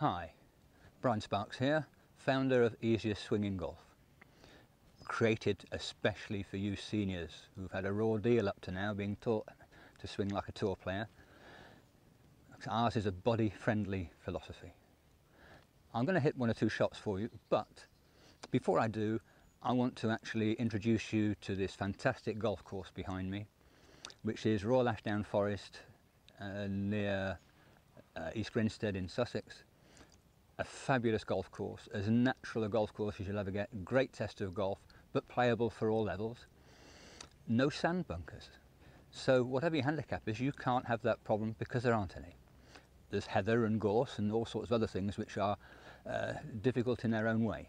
Hi, Brian Sparks here, founder of Easiest Swing in Golf. Created especially for you seniors who've had a raw deal up to now being taught to swing like a tour player. Ours is a body friendly philosophy. I'm going to hit one or two shots for you, but before I do, I want to actually introduce you to this fantastic golf course behind me, which is Royal Ashdown Forest uh, near uh, East Grinstead in Sussex. A fabulous golf course, as natural a golf course as you'll ever get. Great test of golf, but playable for all levels. No sand bunkers. So whatever your handicap is, you can't have that problem because there aren't any. There's heather and gorse and all sorts of other things which are uh, difficult in their own way.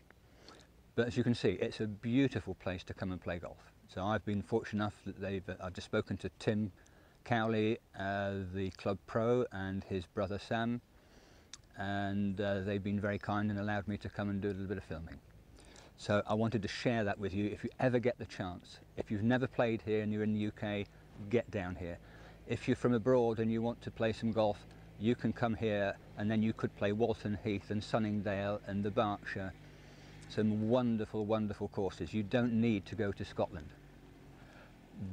But as you can see, it's a beautiful place to come and play golf. So I've been fortunate enough that they've, uh, I've just spoken to Tim Cowley, uh, the club pro, and his brother Sam, and uh, they've been very kind and allowed me to come and do a little bit of filming. So I wanted to share that with you if you ever get the chance. If you've never played here and you're in the UK, get down here. If you're from abroad and you want to play some golf, you can come here and then you could play Walton Heath and Sunningdale and the Berkshire. Some wonderful, wonderful courses. You don't need to go to Scotland.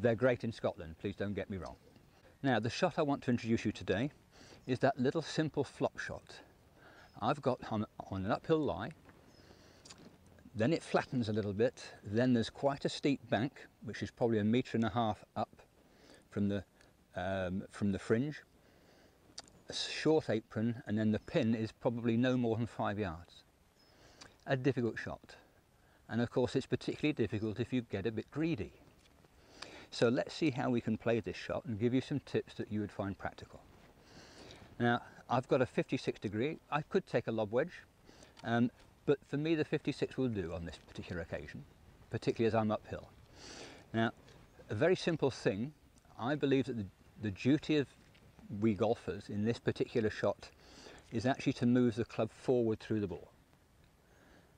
They're great in Scotland, please don't get me wrong. Now, the shot I want to introduce you today is that little simple flop shot. I've got on, on an uphill lie, then it flattens a little bit, then there's quite a steep bank, which is probably a metre and a half up from the, um, from the fringe, a short apron, and then the pin is probably no more than five yards. A difficult shot. And of course it's particularly difficult if you get a bit greedy. So let's see how we can play this shot and give you some tips that you would find practical. Now I've got a 56 degree, I could take a lob wedge, um, but for me the 56 will do on this particular occasion, particularly as I'm uphill. Now a very simple thing, I believe that the, the duty of we golfers in this particular shot is actually to move the club forward through the ball.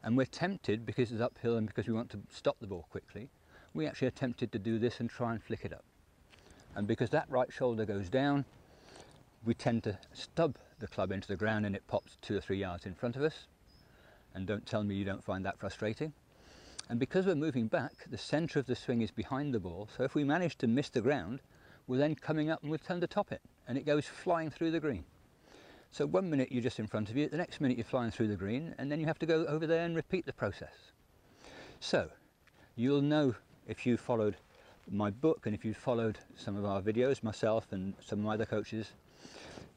And we're tempted, because it's uphill and because we want to stop the ball quickly, we actually attempted to do this and try and flick it up. And because that right shoulder goes down, we tend to stub the club into the ground and it pops two or three yards in front of us. And don't tell me you don't find that frustrating. And because we're moving back, the centre of the swing is behind the ball. So if we manage to miss the ground, we're then coming up and we tend to top it and it goes flying through the green. So one minute you're just in front of you, the next minute you're flying through the green and then you have to go over there and repeat the process. So you'll know if you followed my book and if you followed some of our videos, myself and some of my other coaches,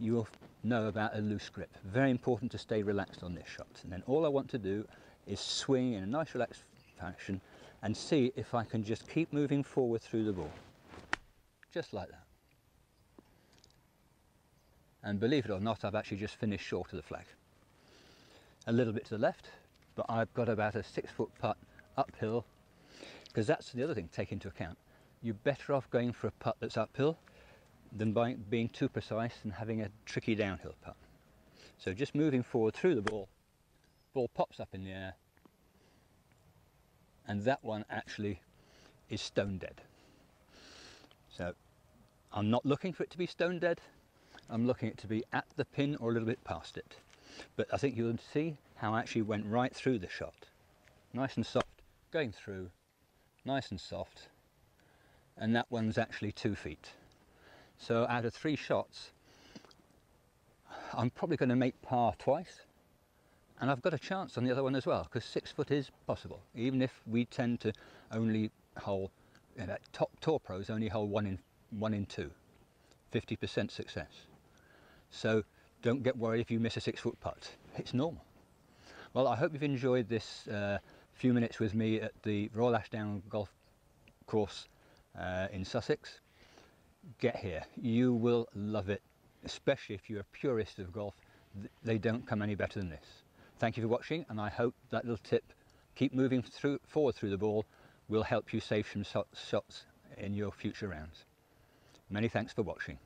you will know about a loose grip. Very important to stay relaxed on this shot. And then all I want to do is swing in a nice relaxed fashion and see if I can just keep moving forward through the ball. Just like that. And believe it or not, I've actually just finished short of the flag. A little bit to the left, but I've got about a six foot putt uphill because that's the other thing to take into account. You're better off going for a putt that's uphill than by being too precise and having a tricky downhill putt. So just moving forward through the ball, ball pops up in the air, and that one actually is stone dead. So I'm not looking for it to be stone dead, I'm looking it to be at the pin or a little bit past it. But I think you'll see how I actually went right through the shot. Nice and soft, going through, nice and soft and that one's actually two feet so out of three shots I'm probably going to make par twice and I've got a chance on the other one as well because six foot is possible. Even if we tend to only hole you know, top tour pros only hold one in one in two 50% success. So don't get worried if you miss a six foot putt. It's normal. Well I hope you've enjoyed this uh, few minutes with me at the Royal Ashdown Golf Course uh, in Sussex, get here. You will love it, especially if you're a purist of golf. They don't come any better than this. Thank you for watching, and I hope that little tip, keep moving through, forward through the ball, will help you save some shots in your future rounds. Many thanks for watching.